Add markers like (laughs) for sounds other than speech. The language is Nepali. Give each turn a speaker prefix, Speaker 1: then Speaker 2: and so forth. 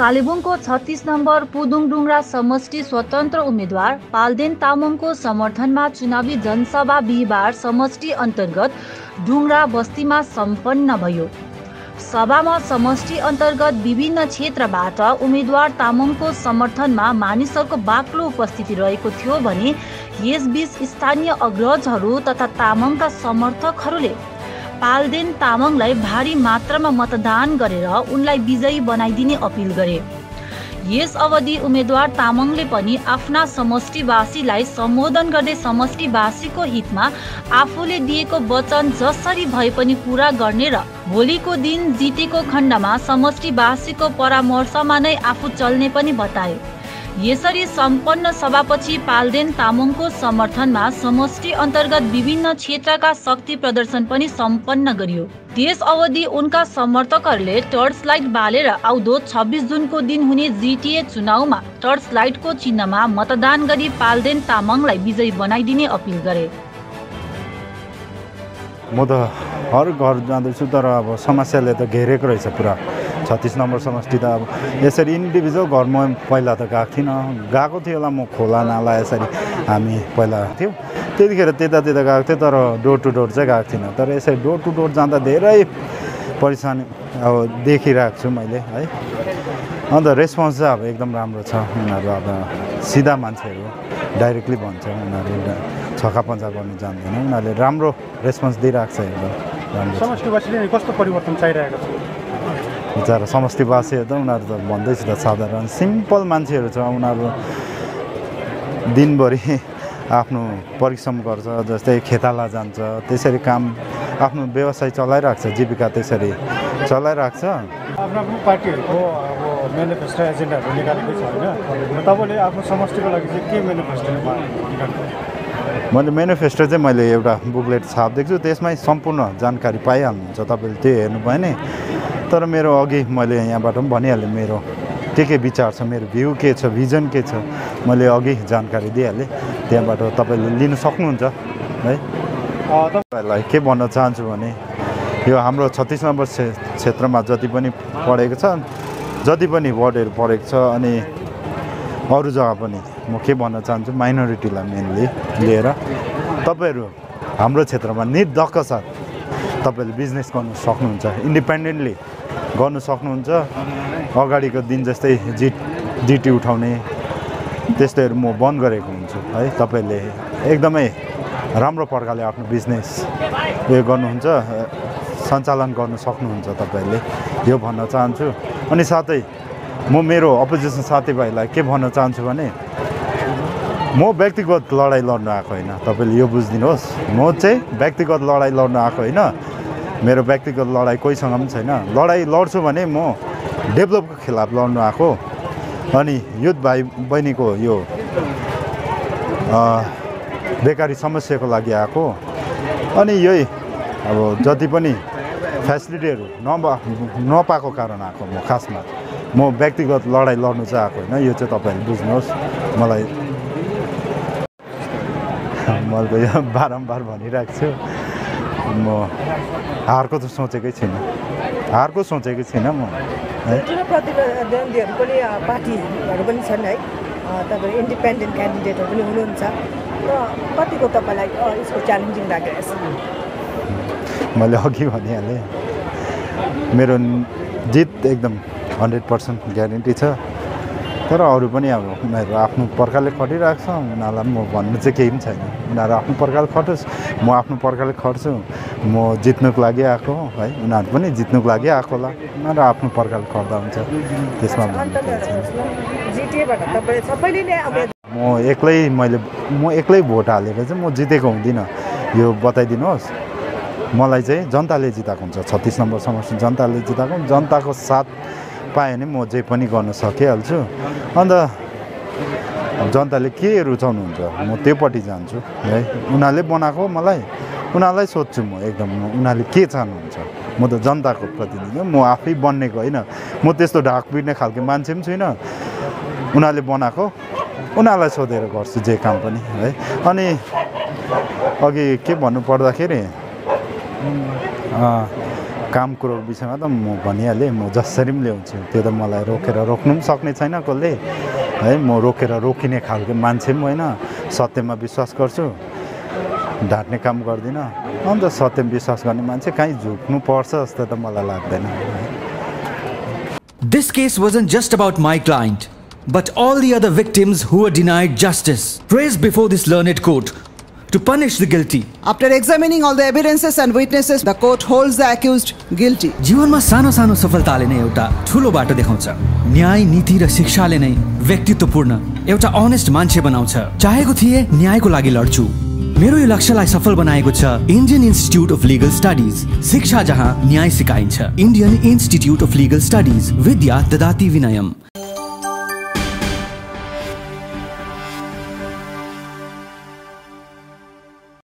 Speaker 1: कालेबुङको छत्तिस नम्बर पुदुङडुङ्ग्रा समष्टि स्वतन्त्र उम्मेद्वार पाल्देन तामाङको समर्थनमा चुनावी जनसभा बिहिबार समष्टि अन्तर्गत डुङ्ग्रा बस्तीमा सम्पन्न भयो। सभामा समष्टि अन्तर्गत विभिन्न क्षेत्रबाट उम्मेद्वार तामाङको समर्थनमा मानिसहरूको बाक्लो उपस्थिति रहेको थियो भने यसबीच स्थानीय अग्रजहरू तथा तामाङका समर्थकहरूले पाल्देन तामाङलाई भारी मात्रामा मतदान गरेर उनलाई विजयी बनाइदिने अपिल गरे। यस अवधि उम्मेद्वार तामाङले पनि आफ्ना समष्टिवासीलाई सम्बोधन गर्दै समष्टिवासीको हितमा आफूले दिएको वचन जसरी भए पनि पुरा गर्ने र भोलिको दिन जितेको खण्डमा समष्टिवासीको परामर्शमा नै आफू चल्ने पनि बताए। यसरी सम्पन्न सभापछि पाल्देन तामाङको समर्थनमा समष्टि अन्तर्गत विभिन्न क्षेत्रका शक्ति प्रदर्शन पनि सम्पन्न गरियो। त्यस अवधि उनका समर्थकहरूले टर्च लाइट बालेर आउँदो छब्बिस जुनको दिन हुने जिटिए चुनावमा टर्च लाइटको चिन्हमा मतदान गरी पाल्देन तामाङलाई विजयी बनाइदिने अपिल गरे।
Speaker 2: म त हर घर जाँदैछु तर अब समस्याले त घेरेको रहेछ पुरा। छत्तिस नम्बर समष्टि त अब यसरी इन्डिभिजुअल घर म पहिला त गएको थिइनँ। गएको थियो होला म खोला नाला यसरी हामी पहिला थियौँ। त्यतिखेर त्यता त्यता गएको थिएँ तर डोर टु डोर चाहिँ गएको थिइनँ। तर यसरी डोर टु डोर जाँदा धेरै परेसानी अब देखिरहेको छु मैले है। अन्त रेस्पोन्स चाहिँ अब एकदम राम्रो छ। उनीहरू अब सिधा मान्छेहरू डाइरेक्टली भन्छ। उनीहरू छक्का पन्जा गर्नु जान्दैन। उनीहरूले राम्रो रेस्पोन्स दिइरहेको छ एकदम। राम्रो
Speaker 3: कस्तो परिवर्तन चाहिरहेको छ?
Speaker 2: बिचरा समष्टिवासीहरू त उनीहरू त भन्दैछु त साधारण। सिम्पल मान्छेहरू छ उनीहरू दिनभरि (laughs) आफ्नो परिश्रम गर्छ जस्तै खेताला जान्छ त्यसरी काम आफ्नो व्यवसाय चलाइरहेको छ जीविका त्यसरी चलाइरहेको छ
Speaker 3: आफ्नो आफ्नो पार्टीहरूको अब मेनिफेस्टो एजेन्डाहरू निकालेकै छ होइन? तपाईँले आफ्नो समष्टिको लागि चाहिँ के मेनिफेस्टो
Speaker 2: मैले मेनिफेस्टो चाहिँ मैले एउटा बुकलेट छापिदिएको छु त्यसमै सम्पूर्ण जानकारी पाइहाल्नुहुन्छ। तपाईँले त्यो हेर्नु भयो नि। तर मेरो अघि मैले यहाँबाट पनि भनिहालेँ मेरो के के विचार छ मेरो भ्यू के छ भिजन के छ मैले अघि जानकारी दिइहालेँ। त्यहाँबाट तपाईँले लिनु सक्नुहुन्छ है? तपाईँहरूलाई के भन्न चाहन्छु भने यो हाम्रो छत्तिस नम्बर क्षे- क्षेत्रमा जति पनि पढेको छ जति पनि वार्डहरू पढेको छ अनि अरू जग्गा पनि म के भन्न चाहन्छु माइनोरिटीलाई मेनली लिएर तपाईँहरू हाम्रो क्षेत्रमा निर्धक्क साथ तपाईँले बिजनेस गर्नु सक्नुहुन्छ इन्डिपेन्डेन्टली गर्नु सक्नुहुन्छ अगाडिको दिन जस्तै जिट जिटी उठाउने त्यस्तैहरू म बन्द गरेको हुन्छु है। तपाईँले एकदमै राम्रो प्रकारले आफ्नो बिजनेस उयो गर्नुहुन्छ सञ्चालन गर्नु सक्नुहुन्छ तपाईँहरूले यो भन्न चाहन्छु। अनि साथै म मेरो अपोजिसन साथीभाइलाई के भन्न चाहन्छु भने म व्यक्तिगत लडाइँ लड्नु आएको होइन तपाईँले यो बुझिदिनुहोस्। म चाहिँ व्यक्तिगत लडाइँ लड्नु आएको होइन मेरो व्यक्तिगत लडाइँ कोहीसँग पनि छैन। लडाइँ लड्छु भने म डेभलपको खिलाफ लड्नु आएको अनि युथ भाइ बहिनीको यो बेकारी समस्याको लागि आएको अनि यही अब जति पनि फेसिलिटीहरू नपा नपाएको कारण आएको म खासमा। म व्यक्तिगत लडाइँ लड्नु चाहिँ आएको होइन यो चाहिँ तपाईँहरूले बुझ्नुहोस्। मलाई (laughs) मैले यो बारम्बार भनिरहेको छु। म हारको त सोचेकै छैन। हारको सोचेकै छैन म। है।
Speaker 4: ठुलो प्रतिद्वन्दीहरू पनि अ, पार्टीहरू पनि छन् है। अ, तपाईँहरू इन्डिपेन्डेन्ट क्यान्डिडेटहरू पनि हुनुहुन्छ। र कतिको तपाईँलाई यसको च्यालेन्जिङ लागिरहेछ
Speaker 2: मैले अघि भनिहालेँ। मेरो जित एकदम हन्ड्रेड पर्सेन्ट ग्यारेन्टी छ। तर अरू पनि अब उनीहरू आफ्नो प्रकारले खटिरहेको छ। उनीहरूलाई म भन्नु चाहिँ केही पनि छैन। उनीहरू आफ्नो प्रकारले खटोस् म आफ्नो प्रकारले खट्छु। म जित्नुको लागि आएको हो उनीहरू पनि जित्नुको लागि आएको होला। उनीहरू आफ्नो प्रकारले खट्दा हुन्छ। त्यसमा भन्नु केही छैन। म एक्लै मैले म एक्लै भोट हालेर चाहिँ म जितेको हुँदिनँ। यो बताइदिनुहोस्। मलाई चाहिँ जनताले जिताएको हुन्छ। छत्तिस नम्बर समष्टि जनताले जिताएको जनताको साथ पाएँ भने म जे पनि गर्न सकिहाल्छु। अन्त जनताले के रुचाउनुहुन्छ? म त्योपट्टि जान्छु है? उनीहरूले बनाएको मलाई। उनीहरूलाई सोध्छु म एकदम उनीहरूले के चाहनुहुन्छ? म त जनताको प्रतिनिधि म आफै बन्नेको होइन। म त्यस्तो ढाक पिट्ने खालको मान्छे पनि छुइनँ। उनीहरूले बनाएको उनीहरूलाई सोधेर गर्छु जे काम पनि है? अनि अघि के भन्नु पर्दाखेरि काम कुरोको विषयमा त म भनिहालेँ म जसरी पनि ल्याउँछु। त्यो त मलाई रोकेर रोक्नु पनि सक्ने छैन कसले। है म रोकेर रोकिने खालको मान्छे पनि होइन। सत्यमा विश्वास गर्छु। ढाँट्ने काम गर्दिनँ। अन्त सत्यमा विश्वास गर्ने मान्छे कहीँ झुक्नु पर्छ जस्तो त मलाई लाग्दैन।
Speaker 5: This case wasn't just about my client, but all the other victims who were denied justice. Raised before this learned court to punish the guilty.
Speaker 6: After examining all the evidences and witnesses, the court holds the accused guilty.
Speaker 5: जीवनमा सानो सानो सफलताले नै एउटा ठुलो बाटो देखाउँछ। न्याय नीति र शिक्षाले नै व्यक्तित्वपूर्ण एउटा अनेस्ट मान्छे बनाउँछ। चाहेको थिए न्यायको लागि लड्छु। मेरो यो लक्ष्यलाई सफल बनाएको छ Indian Institute of Legal Studies शिक्षा जहाँ न्याय सिकाइन्छ। Indian Institute of Legal Studies विद्या ददाति विनयम।